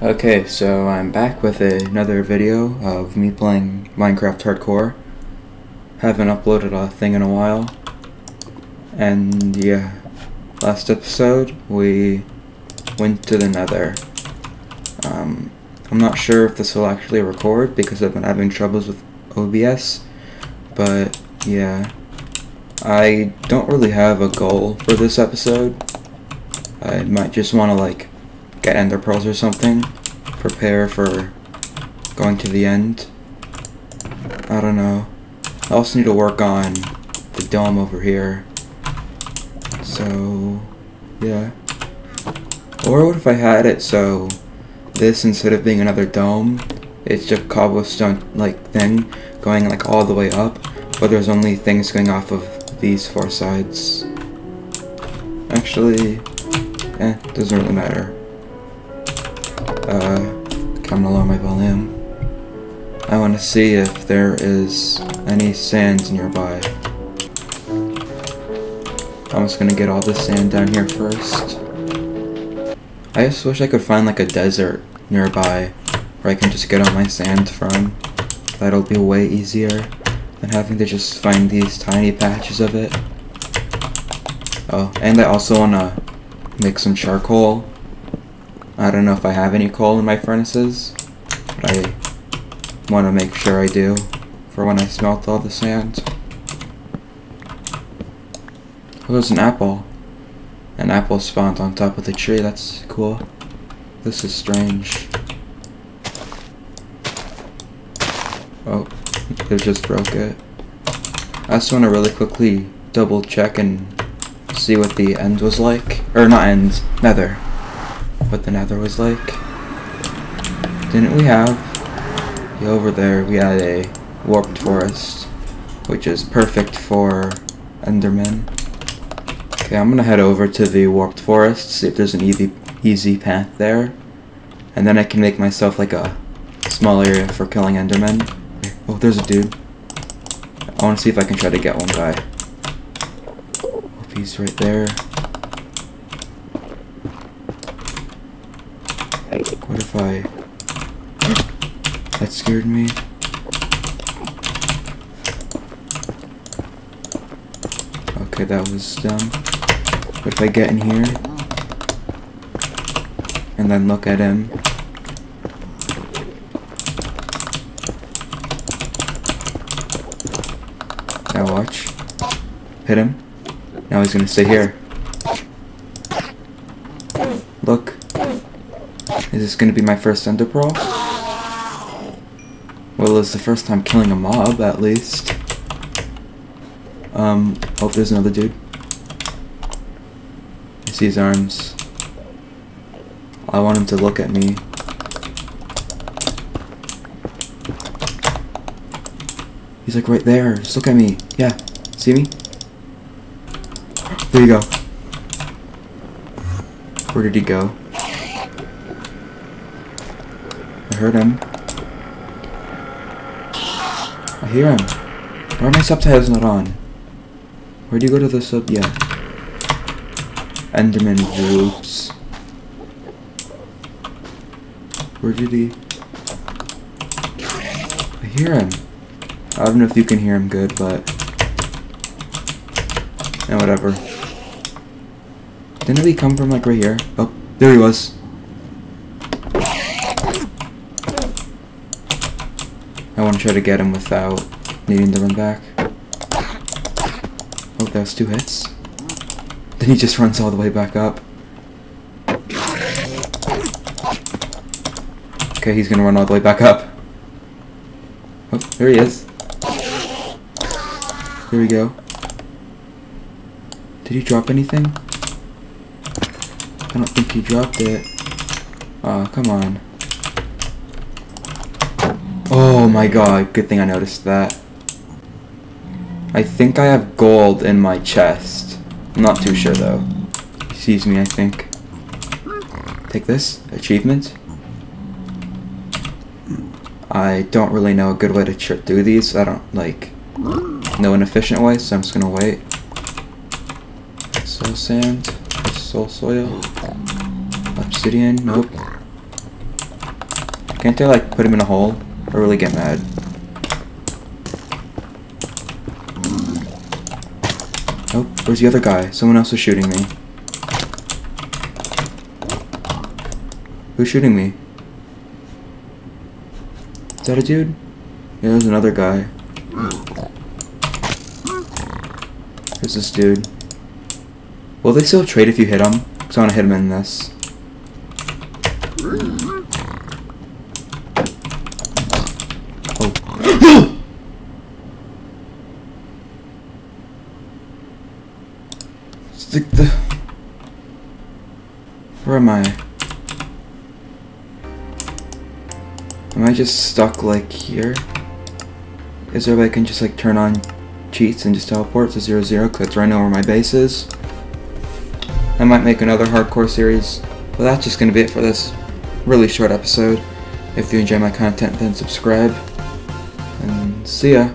Okay, so I'm back with another video of me playing Minecraft Hardcore. Haven't uploaded a thing in a while. And yeah, last episode we went to the nether. Um, I'm not sure if this will actually record because I've been having troubles with OBS, but yeah. I don't really have a goal for this episode. I might just want to like get ender pearls or something. Prepare for going to the end. I don't know. I also need to work on the dome over here. So, yeah. Or what if I had it so this, instead of being another dome, it's just cobblestone like thing going like all the way up, but there's only things going off of these four sides. Actually, eh, doesn't really matter. Uh, I'm gonna lower my volume. I want to see if there is any sand nearby. I'm just gonna get all the sand down here first. I just wish I could find like a desert nearby where I can just get all my sand from. That'll be way easier than having to just find these tiny patches of it. Oh, and I also want to make some charcoal. I don't know if I have any coal in my furnaces, but I want to make sure I do for when I smelt all the sand. Oh, there's an apple. An apple spawned on top of the tree, that's cool. This is strange. Oh, they just broke it. I just want to really quickly double check and see what the end was like. Or not end, nether. What the nether was like. Didn't we have... Over there we had a warped forest. Which is perfect for endermen. Okay, I'm gonna head over to the warped forest, see if there's an easy, easy path there. And then I can make myself like a small area for killing endermen. Oh, there's a dude. I want to see if I can try to get one guy. Hope he's right there. What if I... That scared me. Okay, that was dumb. What if I get in here? And then look at him. Now watch. Hit him. Now he's gonna stay here. Look. Is this gonna be my first ender pearl? Well, it's the first time killing a mob, at least. Um, oh, there's another dude. I see his arms. I want him to look at me. He's like right there. Just look at me. Yeah. See me? There you go. Where did he go? I heard him. I hear him. Why are my subtitles not on? Where do you go to the sub? Yeah. Enderman groups. Where did he? I hear him. I don't know if you can hear him good, but... And whatever. Didn't he come from, like, right here? Oh, there he was. I want to try to get him without needing to run back. Oh, that was two hits. Then he just runs all the way back up. Okay, he's gonna run all the way back up. Oh, there he is. Here we go. Did he drop anything? I don't think he dropped it. Aw, oh, come on. Oh my god, good thing I noticed that. I think I have gold in my chest. I'm not too sure though. He sees me, I think. Take this. Achievement. I don't really know a good way to do these. I don't, like no inefficient way, so I'm just gonna wait. Soul sand, soul soil, obsidian, nope. Can't I like put him in a hole? Or really get mad? Oh, where's the other guy? Someone else is shooting me. Who's shooting me? Is that a dude? Yeah, there's another guy. Who's this dude? Will they still trade if you hit him? Because I want to hit him in this. Oh. The, the... Where am I? Am I just stuck like here? Is there a way I can just like turn on cheats and just teleport to zero zero because right now where my base is? I might make another hardcore series, but that's just gonna be it for this really short episode. If you enjoy my content then subscribe and see ya.